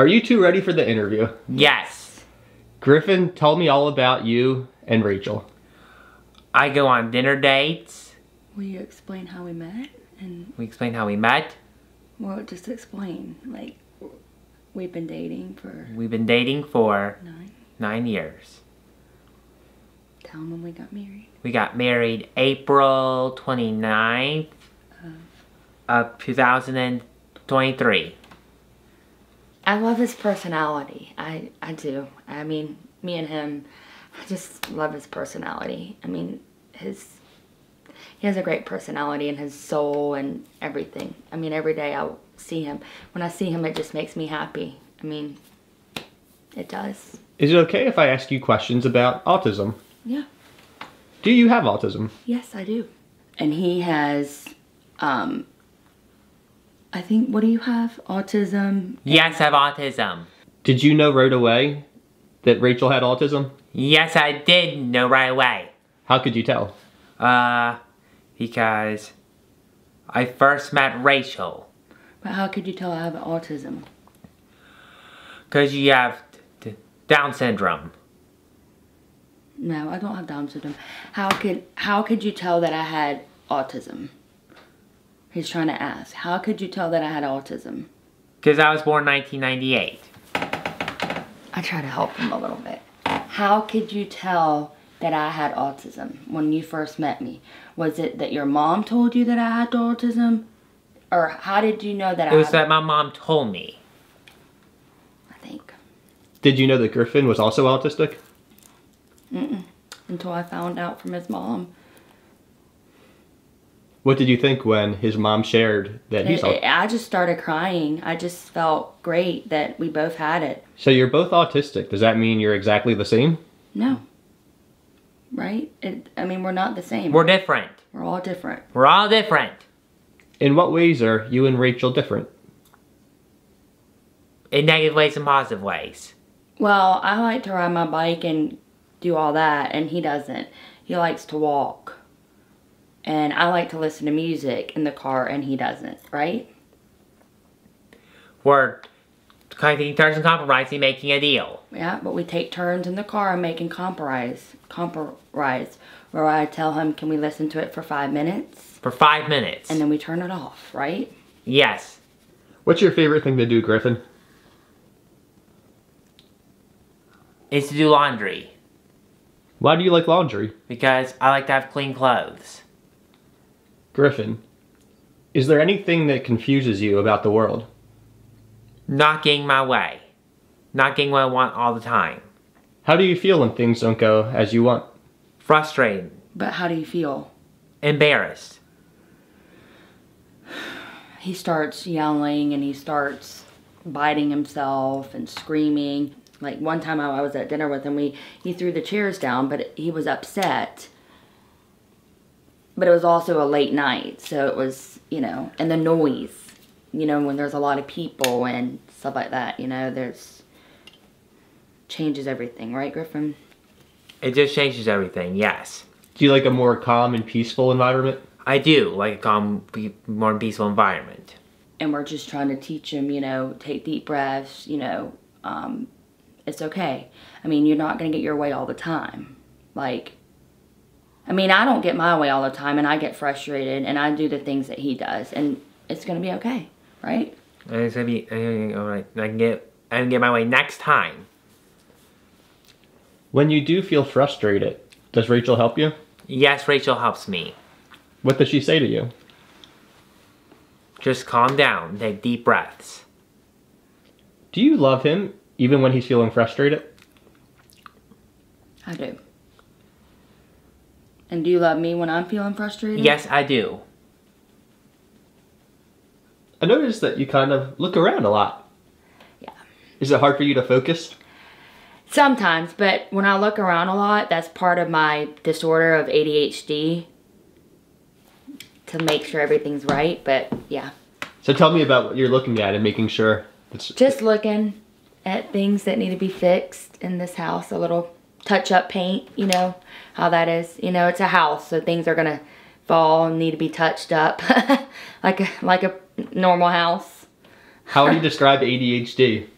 Are you two ready for the interview? Yes. Griffin, tell me all about you and Rachael. I go on dinner dates. Will you explain how we met? And, We explain how we met. well, just explain. Like, we've been dating for We've been dating for nine. nine years. Tell them when we got married. We got married April 29th of 2023. I love his personality. I, I do. I mean, me and him, I just love his personality. I mean, his, he has a great personality and his soul and everything. I mean, every day I see him. When I see him, it just makes me happy. I mean, it does. Is it okay if I ask you questions about autism? Yeah. Do you have autism? Yes, I do. And he has, um, I think, what do you have? Autism. Yes, I have autism. Did you know right away that Rachael had autism? Yes, I did know right away. How could you tell? Uh, because I first met Rachael. But how could you tell I have autism? Because you have d- Down syndrome. No, I don't have Down syndrome. How could how could you tell that I had autism? He's trying to ask. How could you tell that I had autism? Because I was born 1998. I try to help him a little bit. How could you tell that I had autism when you first met me? Was it that your mom told you that I had autism? Or how did you know that It I was that my mom told me. I think. Did you know that Griffin was also autistic? Mm-mm. Until I found out from his mom. What did you think when his mom shared that he's It- I just started crying. I just felt great that we both had it. So you're both autistic. Does that mean you're exactly the same? No. Right? It, I mean, we're not the same. We're different. We're all different. We're all different. In what ways are you and Rachael different? In negative ways and positive ways. Well, I like to ride my bike and do all that, and he doesn't. He likes to walk. And I like to listen to music in the car, and he doesn't, right? We're kind of taking turns and compromising, making a deal. Yeah, but we take turns in the car and making compromise. Compromise. Where I tell him, can we listen to it for five minutes? For five minutes. And then we turn it off, right? yes. What's your favorite thing to do, Griffin? Is to do laundry. Why do you like laundry? Because I like to have clean clothes. Griffin, is there anything that confuses you about the world? Not getting my way. Not getting what I want all the time. How do you feel when things don't go as you want? Frustrated. But how do you feel? Embarrassed. He starts yelling and he starts biting himself and screaming. Like one time I was at dinner with him, we he threw the chairs down, but he was upset. But it was also a late night, so it was, you know, and the noise, you know, when there's a lot of people and stuff like that, you know, there's changes everything, right, Griffin? It just changes everything, yes. Do you like a more calm and peaceful environment? I do like a calm, more peaceful environment. and we're just trying to teach him, you know, take deep breaths, you know, um, it's okay. I mean, you're not going to get your way all the time. Like, I mean, I don't get my way all the time and I get frustrated and I do the things that he does and it's going to be okay, right? And it's gonna be uh, all right. I can get, I can get my way next time. When you do feel frustrated, does Rachael help you? Yes, Rachael helps me. What does she say to you? Just calm down, take deep breaths. Do you love him even when he's feeling frustrated? I do. And do you love me when I'm feeling frustrated? Yes, I do. I noticed that you kind of look around a lot. Yeah. Is it hard for you to focus? Sometimes, but when I look around a lot, that's part of my disorder of ADHD to make sure everything's right. But yeah, So tell me about what you're looking at and making sure it's just looking at things that need to be fixed in this house. A little touch up paint, you know how that is. You know, it's a house, so things are gonna fall and need to be touched up, like a like a normal house. How would you describe ADHD?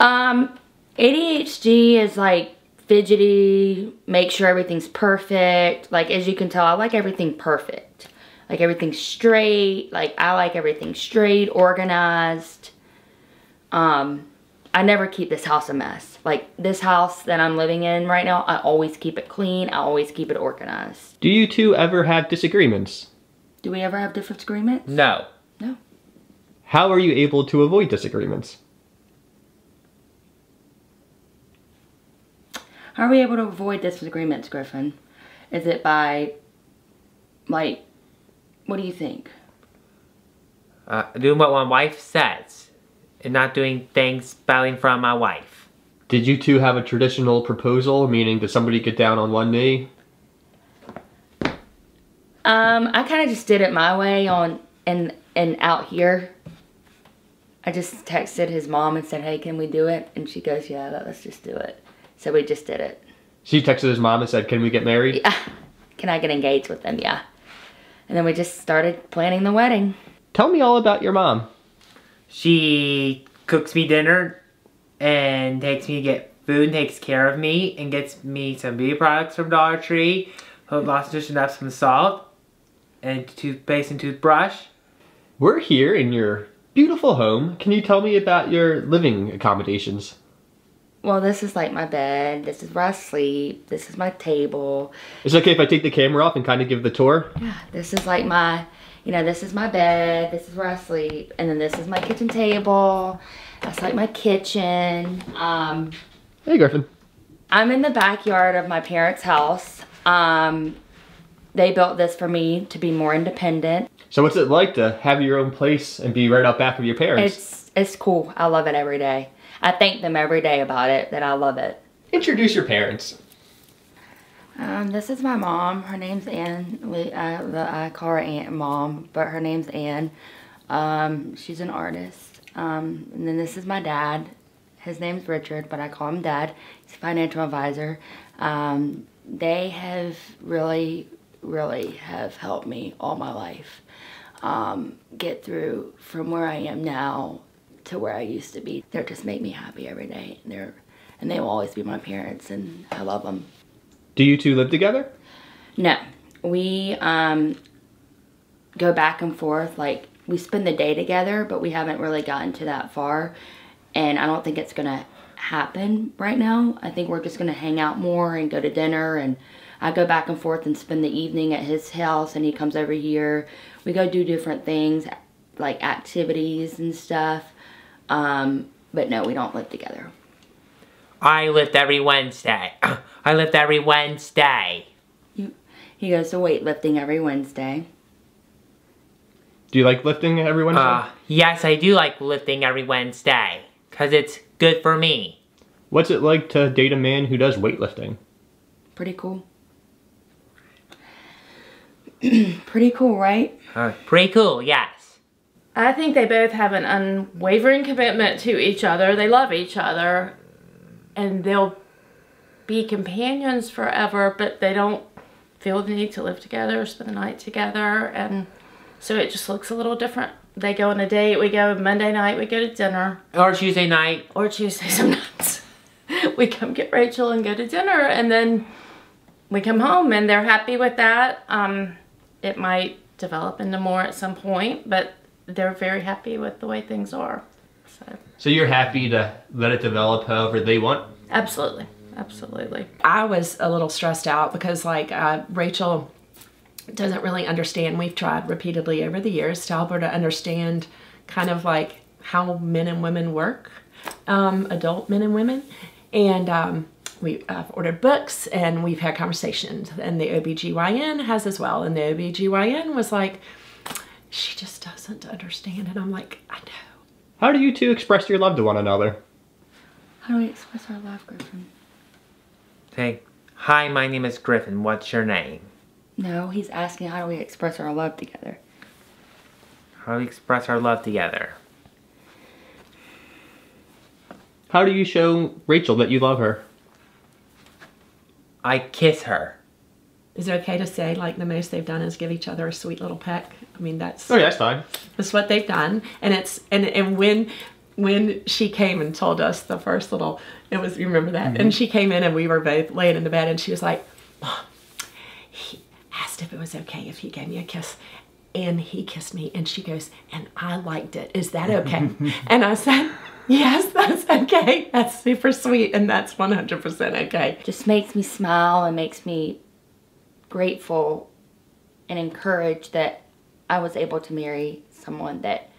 Um, ADHD is like fidgety, make sure everything's perfect. Like, as you can tell, I like everything perfect. Like, everything straight. Like, I like everything straight, organized. Um, I never keep this house a mess. Like, this house that I'm living in right now, I always keep it clean. I always keep it organized. Do you two ever have disagreements? Do we ever have different disagreements? No. No. How are you able to avoid disagreements? How are we able to avoid disagreements, Griffin? Is it by, like, what do you think? Uh, doing what my wife says. And not doing things battling from my wife. Did you two have a traditional proposal, meaning did somebody get down on one knee? Um, I kind of just did it my way on and and out here. I just texted his mom and said, "Hey, can we do it?" And she goes, "Yeah, let's just do it." So we just did it. She texted his mom and said, Can we get married? Yeah. Can I get engaged with them? Yeah. And then we just started planning the wedding. Tell me all about your mom. She cooks me dinner and takes me to get food, takes care of me, and gets me some beauty products from Dollar Tree, lots of dish and some salt, and toothpaste and toothbrush. We're here in your beautiful home. Can you tell me about your living accommodations? Well, this is like my bed. This is where I sleep. This is my table. Is it okay if I take the camera off and kind of give the tour? Yeah, this is like my, you know, this is my bed. This is where I sleep. And then this is my kitchen table. That's like my kitchen. Um, Hey, Griffin. I'm in the backyard of my parents' house. Um, they built this for me to be more independent. So, what's it like to have your own place and be right out back of your parents? It's it's cool. I love it every day. I thank them every day about it that I love it. Introduce your parents. Um, this is my mom. Her name's Ann. We, I, I call her Aunt Mom, but her name's Ann. Um, she's an artist. Um, and then this is my dad. His name's Richard, but I call him Dad. He's a financial advisor. Um, they have really, really have helped me all my life um, get through from where I am now to where I used to be. They just make me happy every day. They're and they will always be my parents, and I love them. Do you two live together? No, we um, go back and forth. Like we spend the day together, but we haven't really gotten to that far, and I don't think it's gonna happen right now. I think we're just gonna hang out more and go to dinner and. I go back and forth and spend the evening at his house and he comes over here. We go do different things like activities and stuff. Um, but no, we don't live together. I lift every Wednesday. I lift every Wednesday. You, he goes to weightlifting every Wednesday. Do you like lifting every Wednesday? Uh, yes, I do like lifting every Wednesday. Because it's good for me. What's it like to date a man who does weightlifting? Pretty cool. Pretty cool, right? Uh, pretty cool, yes. I think they both have an unwavering commitment to each other. They love each other and they'll be companions forever, but they don't feel the need to live together, spend the night together, and so it just looks a little different. They go on a date, we go Monday night, we go to dinner, Or Tuesday night. or Tuesday sometimes. we come get Rachael and go to dinner, and then we come home, and they're happy with that. Um, it might develop into more at some point, but they're very happy with the way things are. So. So you're happy to let it develop however they want? Absolutely. Absolutely. I was a little stressed out because, like, uh, Rachael doesn't really understand. We've tried repeatedly over the years to help her to understand kind of like how men and women work, um, adult men and women. And um, we have ordered books and we've had conversations, and the OBGYN has as well. And the OBGYN was like, she just doesn't understand. And I'm like, I know. How do you two express your love to one another? How do we express our love, Griffin? Say, hi, my name is Griffin. What's your name? No, he's asking how do we express our love together. How do we express our love together? How do you show Rachael that you love her? I kiss her. Is it okay to say like the most they've done is give each other a sweet little peck? I mean, that's Oh, yeah, that's fine. That's what they've done, and it's and and when when she came and told us the first little, it was, you remember that? And mm-hmm. she came in and we were both laying in the bed and she was like, Mom, he asked if it was okay if he gave me a kiss. And he kissed me and she goes, and I liked it. Is that okay? and I said, Yes, that's okay. That's super sweet and that's 100% okay. Just makes me smile and makes me grateful and encouraged that I was able to marry someone that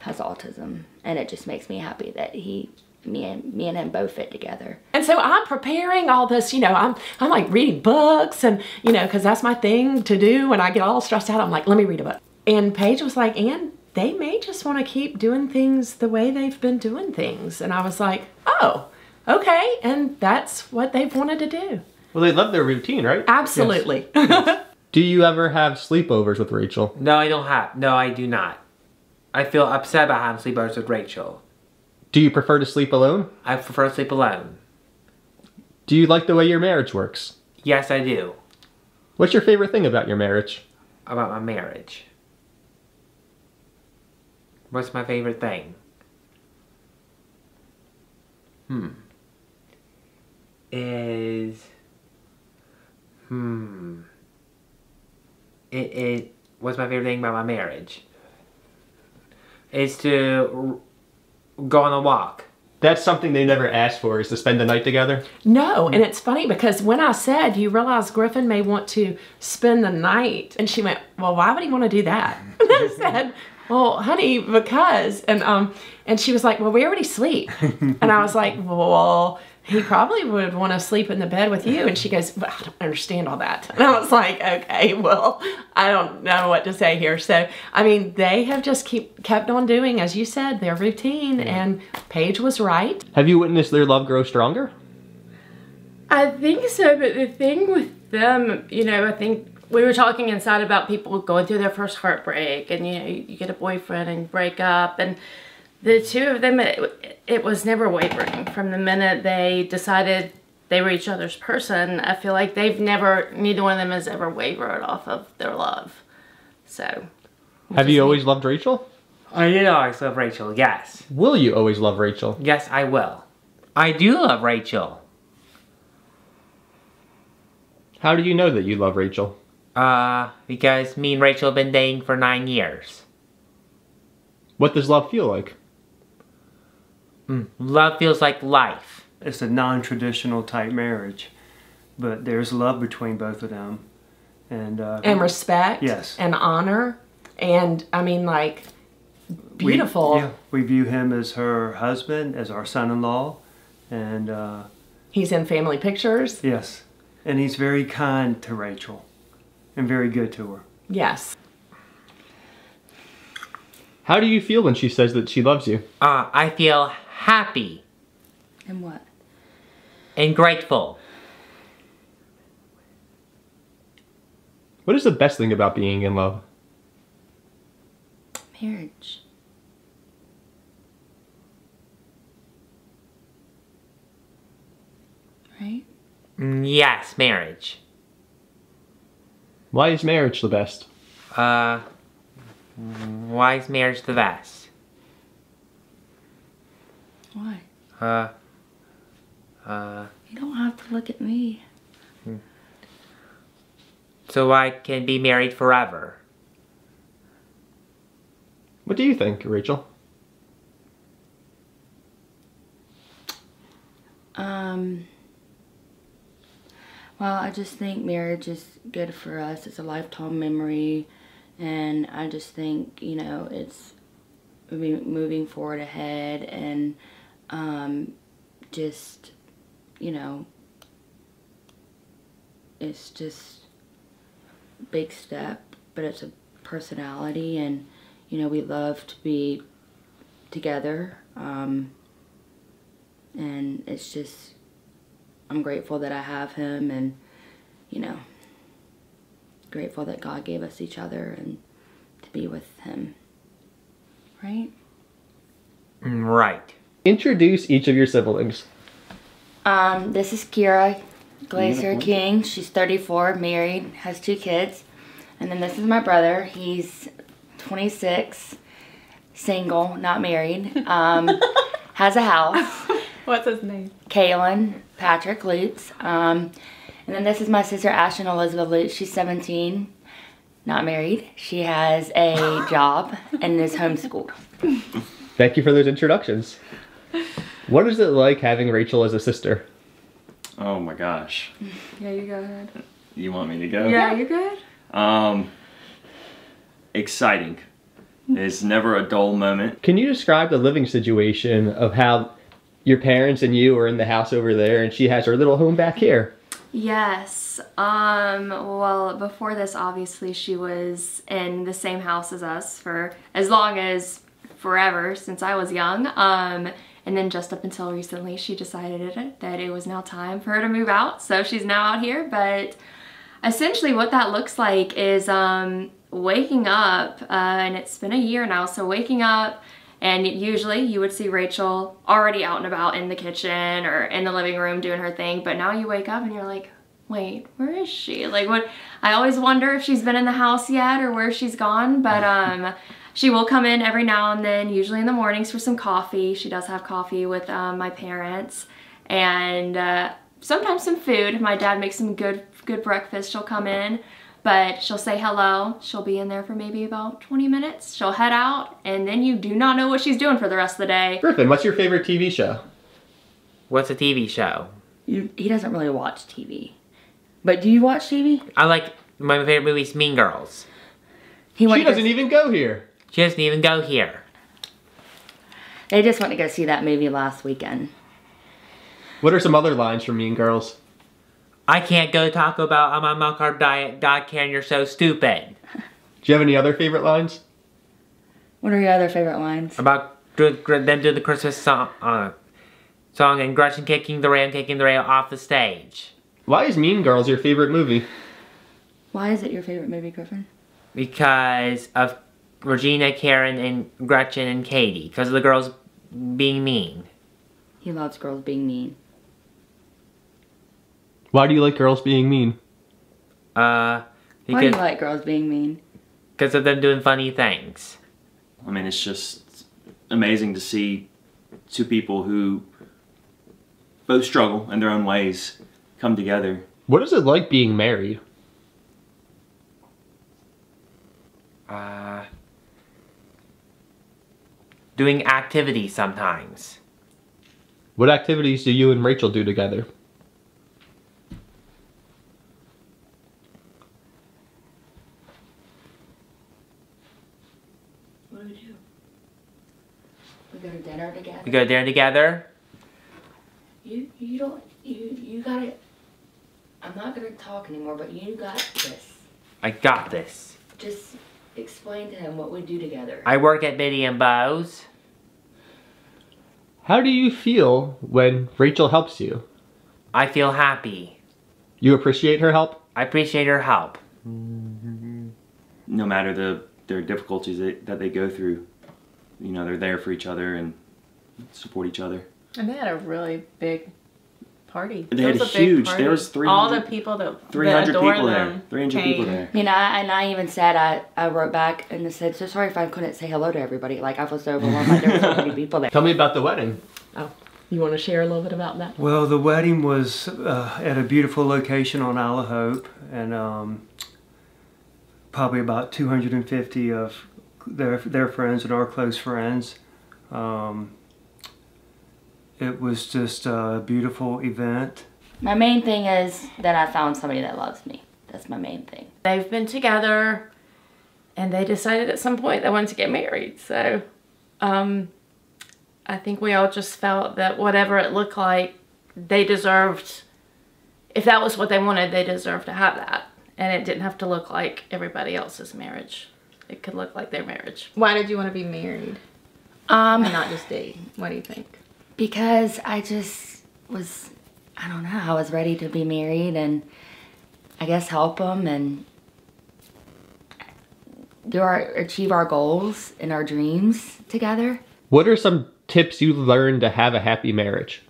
has autism. And it just makes me happy that he, me and me and him both fit together. And so I'm preparing all this, you know, I'm I'm like reading books and you know, because that's my thing to do when I get all stressed out. I'm like, let me read a book. And Paige was like, and they may just want to keep doing things the way they've been doing things. And I was like, oh, okay. And that's what they've wanted to do. Well, they love their routine, right? Absolutely. Do you ever have sleepovers with Rachael? No, I don't have. No, I do not. I feel upset about having sleepovers with Rachael. Do you prefer to sleep alone? I prefer to sleep alone. Do you like the way your marriage works? Yes, I do. What's your favorite thing about your marriage? About my marriage. What's my favorite thing? Hmm. Is. Hmm. It, it. What's my favorite thing about my marriage? Is to go on a walk. That's something they never asked for, is to spend the night together? No, and it's funny because when I said, you realize Griffin may want to spend the night, and she went, well, why would he want to do that? And I said, well, honey, because, and um, and she was like, well, we already sleep, and I was like, well, he probably would want to sleep in the bed with you, and she goes, but I don't understand all that, and I was like, okay, well, I don't know what to say here. So, I mean, they have just keep kept on doing, as you said, their routine, and Paige was right. Have you witnessed their love grow stronger? I think so, but the thing with them, you know, I think we were talking inside about people going through their first heartbreak, and you know, you get a boyfriend and break up, and the two of them, it, it was never wavering from the minute they decided they were each other's person. I feel like they've never, neither one of them has ever wavered off of their love. So, Have you always loved Rachael? I did always love Rachael, yes. Will you always love Rachael? Yes, I will. I do love Rachael. How do you know that you love Rachael? Uh, because me and Rachael have been dating for nine years. What does love feel like? Love feels like life. it's a non-traditional type marriage, but there's love between both of them, and uh, and respect Yes. and honor and i mean like we- beautiful yeah, we view him as her husband, as our son-in-law, and uh, he's in family pictures yes, and he's very kind to Rachael, and very good to her. yes How do you feel when she says that she loves you? Uh, I feel happy And what? and grateful. What is the best thing about being in love? Marriage. Right? Mm, Yes, marriage. Why is marriage the best? Uh, why is marriage the best? Why? Uh, uh, You don't have to look at me. so I can be married forever. What do you think, Rachael? Um. Well, I just think marriage is good for us. It's a lifetime memory, and I just think you know it's moving moving forward ahead, and um, just you know, it's just big step, but it's a personality, and you know we love to be together. Um, and it's just I'm grateful that I have him and you know grateful that God gave us each other and to be with him right Mm, Right. Introduce each of your siblings. um this is Kira Glacier King she's 34 married has two kids and then this is my brother he's 26 single, not married, um, has a house. What's his name? Kaylin Patrick Lutz. Um, and then this is my sister Ashton Elizabeth Lutz. She's 17, not married. She has a job and is homeschooled. Thank you for those introductions. What is it like having Rachael as a sister? Oh my gosh. Yeah, you go ahead. You want me to go? Yeah, you good? Um, exciting. It's never a dull moment. Can you describe the living situation of how your parents and you are in the house over there and she has her little home back here? Yes. Um, well, before this, obviously, she was in the same house as us for as long as forever since I was young. Um, and then just up until recently, she decided that it was now time for her to move out. So she's now out here. But essentially, what that looks like is um, waking up, uh, and it's been a year now. So waking up, and usually you would see Rachael already out and about in the kitchen or in the living room doing her thing. But now you wake up and you're like, wait, where is she? Like what, I always wonder if she's been in the house yet or where she's gone. But um, she will come in every now and then, usually in the mornings for some coffee. She does have coffee with um, my parents and uh, sometimes some food. My dad makes some good, good breakfast. She'll come in but she'll say hello. She'll be in there for maybe about 20 minutes. She'll head out, and then you do not know what she's doing for the rest of the day. Griffin, what's your favorite TV show? What's a TV show? You, he doesn't really watch TV. But do you watch TV? I like my favorite movie is Mean Girls. He She doesn't go- even go here. She doesn't even go here. They just went to go see that movie last weekend. What are some other lines from Mean Girls? I can't go to Taco Bell. I'm on a milk carb diet. God can, you're so stupid. Do you have any other favorite lines? What are your other favorite lines? About do- them doing the Christmas song, uh, song and Gretchen kicking the rail kicking the rail off the stage. Why is Mean Girls your favorite movie? Why is it your favorite movie, Griffin? Because of Regina, Karen, and Gretchen and Katie. Because of the girls being mean. He loves girls being mean. Why do you like girls being mean? Uh, Why do you because like girls being mean? because of them doing funny things. I mean, it's just amazing to see two people who both struggle in their own ways come together. What is it like being married? Uh, doing activities sometimes. What activities do you and Rachael do together? What do we do? We go to dinner together. We go there together. You you don't you you got it. I'm not gonna talk anymore, but you got this. I got this. Just explain to him what we do together. I work at Biddy and Bows. How do you feel when Rachael helps you? I feel happy. You appreciate her help? I appreciate her help. No matter the their difficulties that, that they go through, you know, they're there for each other and support each other. And they had a really big party. They It had was a huge- there was three. All the 300 people that, 300 that adore people there. them 300 people there. You know, I- and I even said I, I wrote back and I said, so sorry if I couldn't say hello to everybody. Like I was so overwhelmed. Like there were so many people there. Tell me about the wedding. Oh. You want to share a little bit about that? Well, the wedding was uh, at a beautiful location on Isle of Hope, and um, probably about 250 of their their friends and our close friends. Um, it was just a beautiful event. My main thing is that I found somebody that loves me. That's my main thing. They've been together and they decided at some point they wanted to get married. So um, I think we all just felt that whatever it looked like, they deserved, if that was what they wanted, they deserved to have that. And it didn't have to look like everybody else's marriage. It could look like their marriage. Why did you want to be married Um, and not just date? What do you think? Because I just was, I don't know, I was ready to be married and I guess help them and do our achieve our goals and our dreams together. What are some tips you learned to have a happy marriage?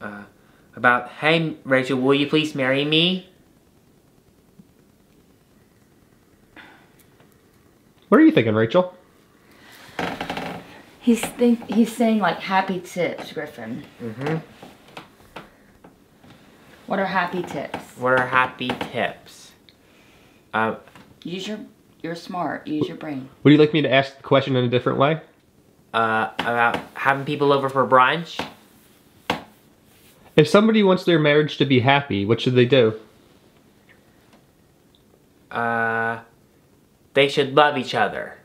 Uh, about, hey, Rachael, will you please marry me? What are you thinking, Rachael? He's think he's saying like happy tips, Griffin. Mm-hmm. What are happy tips? What are happy tips? Um, Use your you're smart. Use your brain. Would you like me to ask the question in a different way? uh, about having people over for brunch. If somebody wants their marriage to be happy, what should they do? Uh, they should love each other.